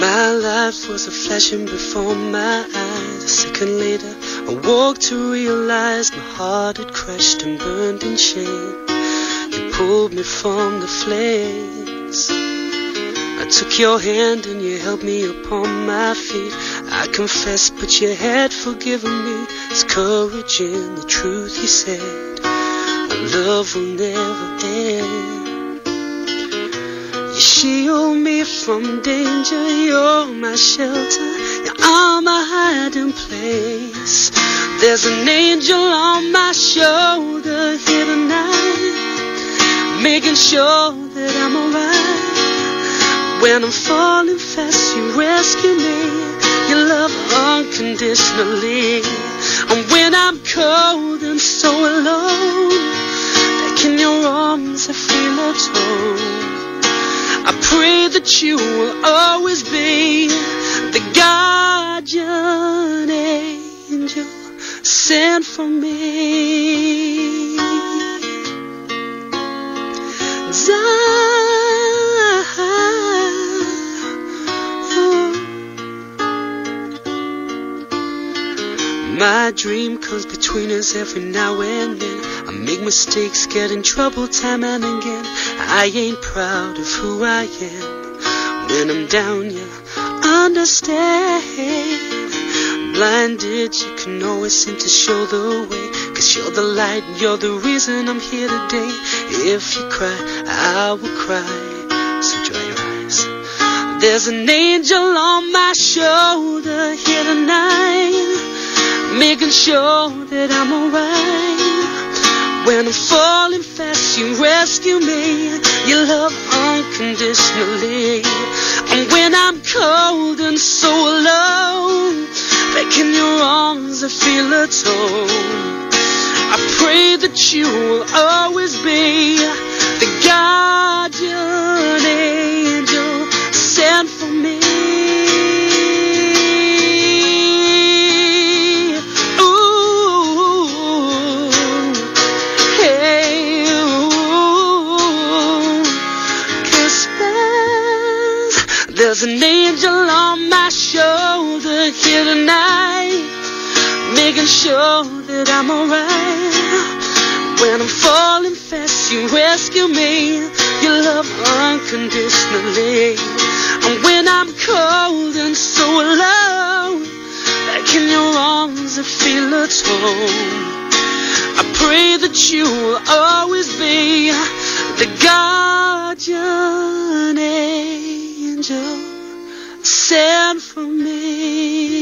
life was a flashing before my eyes. A second later, I woke to realize my heart had crashed and burned in shame. You pulled me from the flames. I took your hand and you held me upon my feet. I confess, but you had forgiven me. It's courage in the truth you said. Our love will never end. Shield me from danger, you're my shelter, you are my hiding place. There's an angel on my shoulder here tonight, making sure that I'm alright. When I'm falling fast, you rescue me, you love unconditionally. And when I'm cold and so alone, back in your arms I feel at home. That you will always be the guardian angel sent for me. My dream comes between us every now and then. I make mistakes, get in trouble time and again. I ain't proud of who I am. When I'm down, you understand. Blinded, you can always seem to show the way. Cause you're the light, you're the reason I'm here today. If you cry, I will cry. So dry your eyes. There's an angel on my shoulder here tonight, making sure that I'm alright. When I'm falling fast, you rescue me. You love unconditionally. And when I'm cold and so alone, back in your arms, I feel at home. I pray that you will always be there's, an angel on my shoulder here tonight, making sure that I'm alright. When I'm falling fast, you rescue me. You love unconditionally. And when I'm cold and so alone, back in your arms, I feel at home. I pray that you will always be the sent for me.